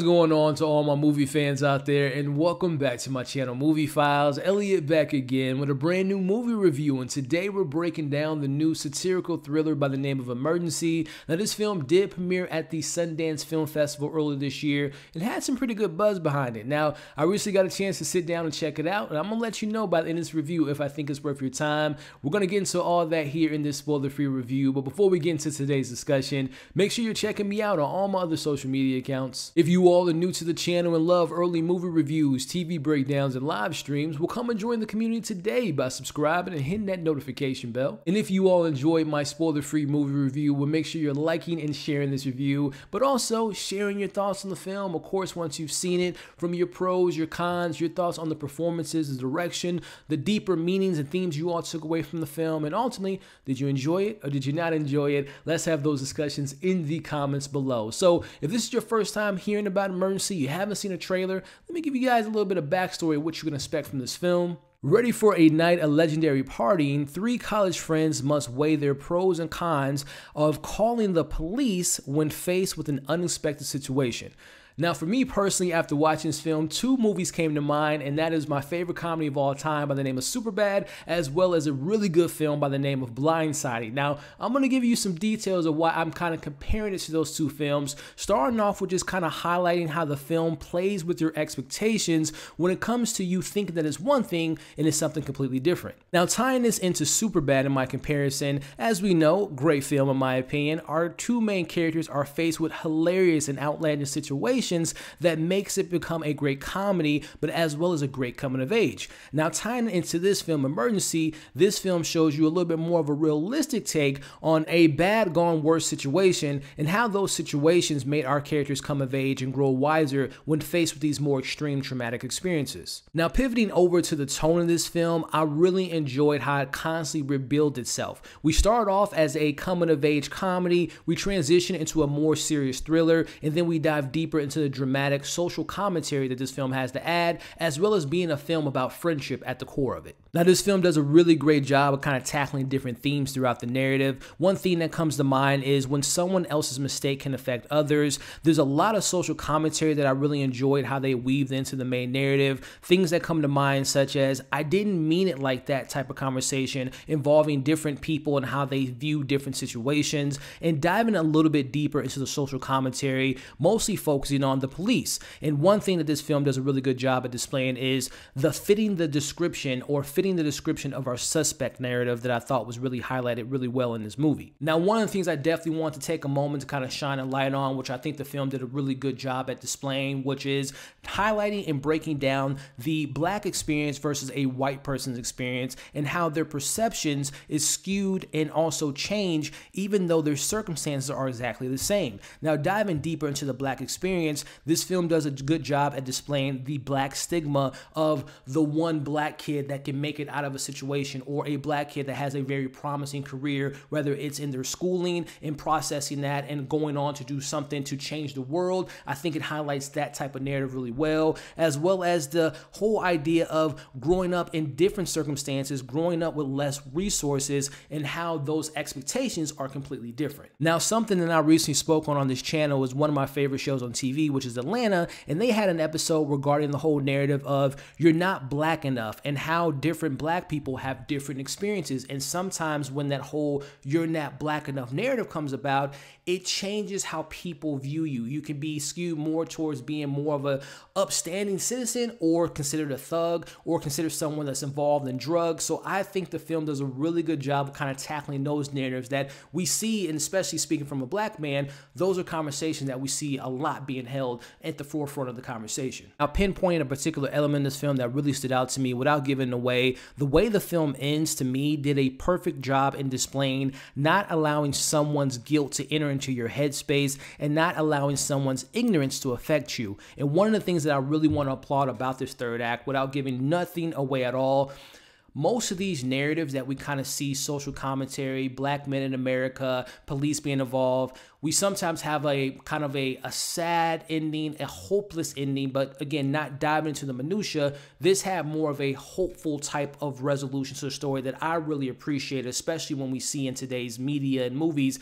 is going on to all my movie fans out there, and welcome back to my channel, Movie Files. Elliot back again with a brand new movie review, and today we're breaking down the new satirical thriller by the name of Emergency. Now, this film did premiere at the Sundance Film Festival earlier this year and had some pretty good buzz behind it. Now, I recently got a chance to sit down and check it out, and I'm gonna let you know by the end of this review if I think it's worth your time. We're gonna get into all that here in this spoiler-free review, but before we get into today's discussion, make sure you're checking me out on all my other social media accounts. If you all are new to the channel and love early movie reviews, TV breakdowns, and live streams, well, come and join the community today by subscribing and hitting that notification bell. And if you all enjoyed my spoiler free movie review, well, make sure you're liking and sharing this review, but also sharing your thoughts on the film. Of course, once you've seen it, from your pros, your cons, your thoughts on the performances, the direction, the deeper meanings and themes you all took away from the film, and ultimately, did you enjoy it or did you not enjoy it? Let's have those discussions in the comments below. So, if this is your first time hearing about Emergency, you haven't seen a trailer, let me give you guys a little bit of backstory of what you can expect from this film. Ready for a night of legendary partying, three college friends must weigh their pros and cons of calling the police when faced with an unexpected situation. Now, for me personally, after watching this film, two movies came to mind, and that is my favorite comedy of all time by the name of Superbad, as well as a really good film by the name of Blindsided. Now, I'm going to give you some details of why I'm kind of comparing it to those two films, starting off with just kind of highlighting how the film plays with your expectations when it comes to you thinking that it's one thing and it's something completely different. Now, tying this into Superbad in my comparison, as we know, great film in my opinion, our two main characters are faced with hilarious and outlandish situations that makes it become a great comedy, but as well as a great coming of age. Now, tying into this film, Emergency, this film shows you a little bit more of a realistic take on a bad gone worse situation and how those situations made our characters come of age and grow wiser when faced with these more extreme traumatic experiences. Now, pivoting over to the tone of this film, I really enjoyed how it constantly rebuilt itself. We start off as a coming of age comedy, we transition into a more serious thriller, and then we dive deeper into the dramatic social commentary that this film has to add, as well as being a film about friendship at the core of it. Now, this film does a really great job of kind of tackling different themes throughout the narrative. One theme that comes to mind is when someone else's mistake can affect others. There's a lot of social commentary that I really enjoyed how they weaved into the main narrative. Things that come to mind, such as I didn't mean it like that type of conversation involving different people and how they view different situations, and diving a little bit deeper into the social commentary, mostly focusing on on the police. And one thing that this film does a really good job at displaying is the fitting the description or fitting the description of our suspect narrative that I thought was really highlighted really well in this movie. Now, one of the things I definitely want to take a moment to kind of shine a light on, which I think the film did a really good job at displaying, which is highlighting and breaking down the black experience versus a white person's experience and how their perceptions is skewed and also change even though their circumstances are exactly the same. Now, diving deeper into the black experience, this film does a good job at displaying the black stigma of the one black kid that can make it out of a situation or a black kid that has a very promising career, whether it's in their schooling and processing that and going on to do something to change the world. I think it highlights that type of narrative really well, as well as the whole idea of growing up in different circumstances, growing up with less resources, and how those expectations are completely different. Now, something that I recently spoke on on this channel is one of my favorite shows on TV, which is Atlanta, and they had an episode regarding the whole narrative of you're not black enough and how different black people have different experiences. And sometimes when that whole you're not black enough narrative comes about, it changes how people view you. You can be skewed more towards being more of a upstanding citizen or considered a thug or considered someone that's involved in drugs. So I think the film does a really good job of kind of tackling those narratives that we see, and especially speaking from a black man, those are conversations that we see a lot being held at the forefront of the conversation. Now, pinpointing a particular element in this film that really stood out to me without giving away, the way the film ends to me did a perfect job in displaying not allowing someone's guilt to enter into your headspace and not allowing someone's ignorance to affect you. And one of the things that I really want to applaud about this third act without giving nothing away at all most of these narratives that we kind of see social commentary black men in america police being involved we sometimes have a kind of a, a sad ending a hopeless ending but again not diving into the minutia this had more of a hopeful type of resolution to the story that i really appreciate especially when we see in today's media and movies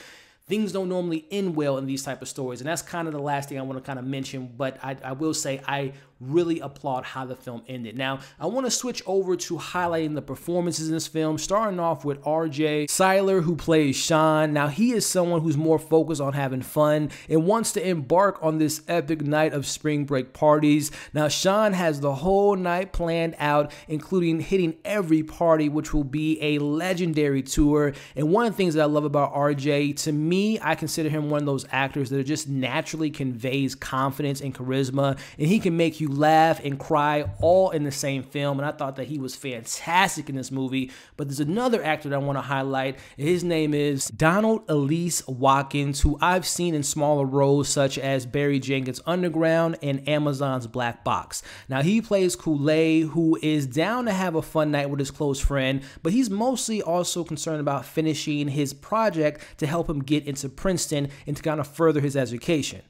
things don't normally end well in these type of stories. And that's kind of the last thing I want to kind of mention. But I, I will say I really applaud how the film ended. Now, I want to switch over to highlighting the performances in this film, starting off with RJ Cyler, who plays Sean. Now, he is someone who's more focused on having fun and wants to embark on this epic night of spring break parties. Now, Sean has the whole night planned out, including hitting every party, which will be a legendary tour. And one of the things that I love about RJ, to me, I consider him one of those actors that just naturally conveys confidence and charisma, and he can make you laugh and cry all in the same film. And I thought that he was fantastic in this movie. But there's another actor that I want to highlight. His name is Donald Elise Watkins, who I've seen in smaller roles such as Barry Jenkins Underground and Amazon's Black Box. Now, he plays Kunle, who is down to have a fun night with his close friend, but he's mostly also concerned about finishing his project to help him get into Princeton and to kind of further his education.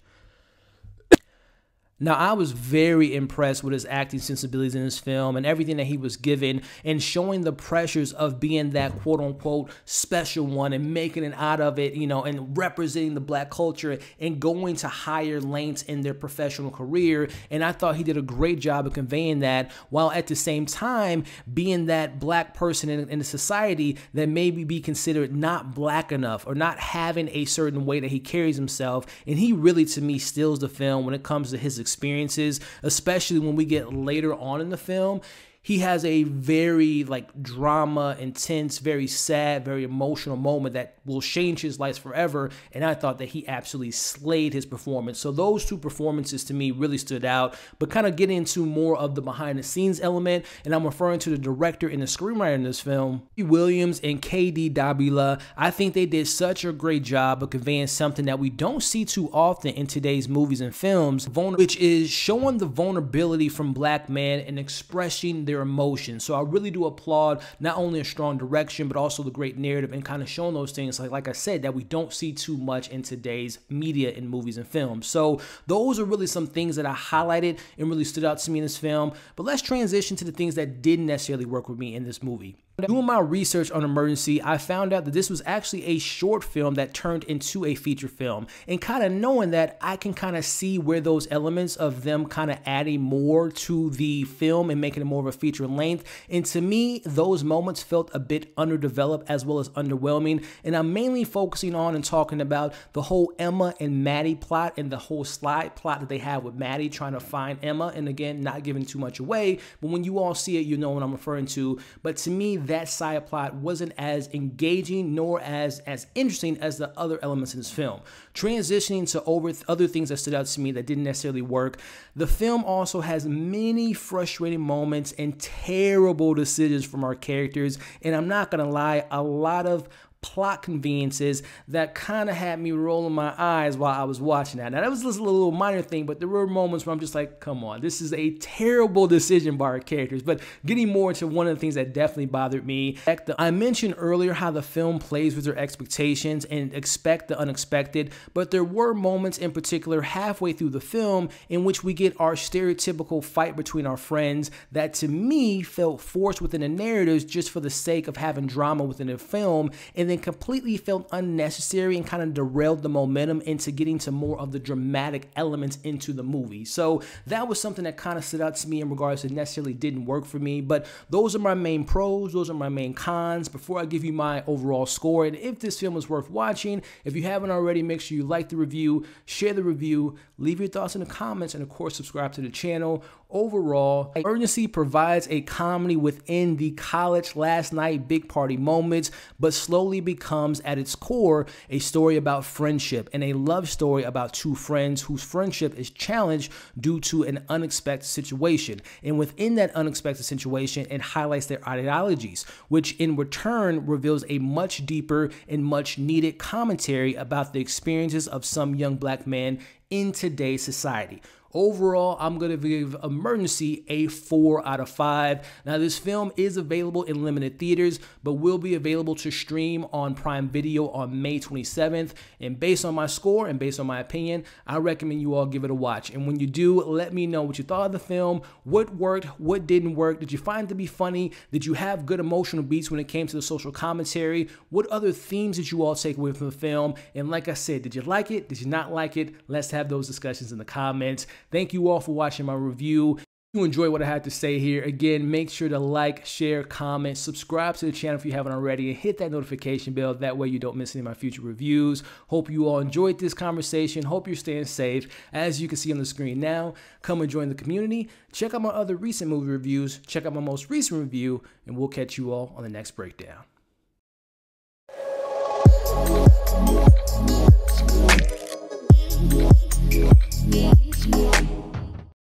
Now, I was very impressed with his acting sensibilities in this film and everything that he was given and showing the pressures of being that quote unquote special one and making it out of it, you know, and representing the black culture and going to higher lengths in their professional career. And I thought he did a great job of conveying that while at the same time being that black person in, in a society that maybe be considered not black enough or not having a certain way that he carries himself. And he really, to me, steals the film when it comes to his experiences, especially when we get later on in the film he has a very like drama intense very sad very emotional moment that will change his life forever and i thought that he absolutely slayed his performance. So those two performances to me really stood out. But kind of get into more of the behind the scenes element and i'm referring to the director and the screenwriter in this film williams and KD Dávila. I think they did such a great job of conveying something that we don't see too often in today's movies and films which is showing the vulnerability from black men and expressing their their emotions. So I really do applaud not only a strong direction, but also the great narrative and kind of showing those things, like, like I said, that we don't see too much in today's media in movies and films. So those are really some things that I highlighted and really stood out to me in this film. But let's transition to the things that didn't necessarily work with me in this movie. Doing my research on Emergency, I found out that this was actually a short film that turned into a feature film. And kind of knowing that, I can kind of see where those elements of them kind of adding more to the film and making it more of a feature length. And to me, those moments felt a bit underdeveloped as well as underwhelming. And I'm mainly focusing on and talking about the whole Emma and Maddie plot and the whole slide plot that they have with Maddie trying to find Emma. And again, not giving too much away, but when you all see it, you know what I'm referring to. But to me, that side plot wasn't as engaging nor as as interesting as the other elements in this film. Transitioning to over other things that stood out to me that didn't necessarily work. The film also has many frustrating moments and terrible decisions from our characters, and I'm not gonna lie, a lot of plot conveniences that kind of had me rolling my eyes while I was watching that. Now, that was just a little minor thing, but there were moments where I'm just like, come on, this is a terrible decision by our characters. But getting more into one of the things that definitely bothered me, I mentioned earlier how the film plays with your expectations and expect the unexpected, but there were moments in particular halfway through the film in which we get our stereotypical fight between our friends that to me felt forced within the narratives just for the sake of having drama within the film. And then completely felt unnecessary and kind of derailed the momentum into getting to more of the dramatic elements into the movie. So that was something that kind of stood out to me in regards to necessarily didn't work for me. But those are my main pros, those are my main cons. Before I give you my overall score, and if this film is worth watching, if you haven't already, make sure you like the review, share the review, leave your thoughts in the comments, and of course, subscribe to the channel. Overall, Urgency provides a comedy within the college last night big party moments, but slowly becomes at its core a story about friendship and a love story about two friends whose friendship is challenged due to an unexpected situation. And within that unexpected situation, it highlights their ideologies, which in return reveals a much deeper and much needed commentary about the experiences of some young black men in today's society. Overall, I'm going to give Emergency a 4 out of 5. Now, this film is available in limited theaters, but will be available to stream on Prime Video on May 27th. And based on my score and based on my opinion, I recommend you all give it a watch. And when you do, let me know what you thought of the film, what worked, what didn't work. Did you find it to be funny? Did you have good emotional beats when it came to the social commentary? What other themes did you all take away from the film? And like I said, did you like it? Did you not like it? Let's have those discussions in the comments. Thank you all for watching my review. If you enjoy what I had to say here, again, make sure to like, share, comment, subscribe to the channel if you haven't already, and hit that notification bell. That way you don't miss any of my future reviews. Hope you all enjoyed this conversation. Hope you're staying safe. As you can see on the screen now, come and join the community. Check out my other recent movie reviews. Check out my most recent review, and we'll catch you all on the next breakdown.